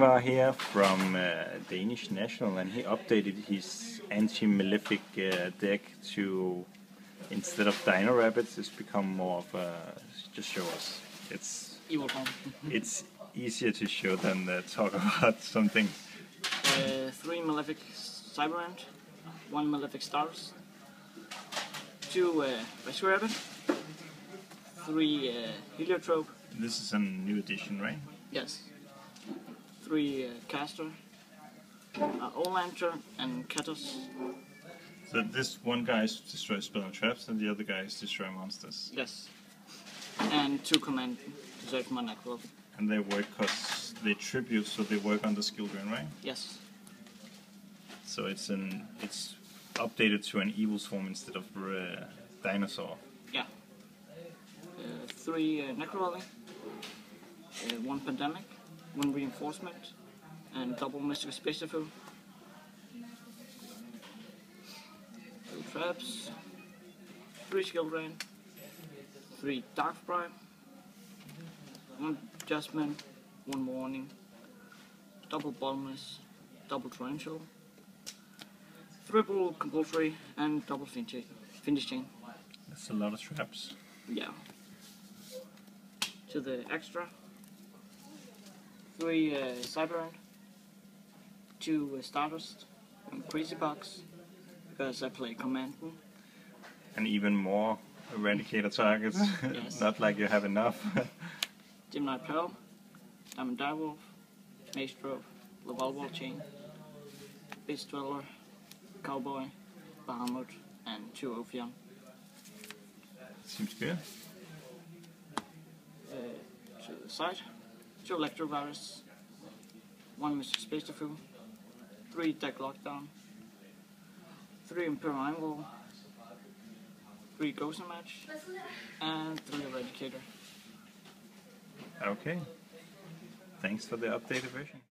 Ingvar here from uh, Danish National, and he updated his anti-malefic uh, deck to instead of Dino Rabbits, it's become more of a just show us. It's Evil it's easier to show than uh, talk about something. Uh, three Malefic Cyber End, one Malefic Stars, two uh, Rescue Rabbit, three uh, Heliotrope, This is a new edition, right? yes, three uh, Castor, uh, Olander, and Ketos, So this one guy destroys spell and traps, and the other guys destroy monsters, yes, and two Command my Necro, and they work because they tribute, so they work on the skill drain, right? yes, So it's an it's updated to an evil swarm instead of uh, dinosaur. yeah, uh, three uh, uh, one Pandemic, one Reinforcement, and double Mystical Space Two traps, three skill drain, three Dark Bribe, one adjustment, one warning, double bottomless, double torrential, triple compulsory, and double fiendish fiendish chain. That's a lot of traps. Yeah. To the extra, three uh, Cyber End, two uh, Stardust, and Crazy Box, because I play Commandant. And even more eradicator targets. Yes. Not like you have enough. Gem-Knight Pearl, Diamond Direwolf, Mage Drove, Lavalval Chain, Beast Dweller, Cowboy, Bahamut, and two Ophion. Seems good. Uh, to the side, two Electrovirus, one Mr. Space Tofu, three Deck Lockdown, three Imperial Wall, three Ghost Match, and three Eradicator. Okay. Thanks for the updated version.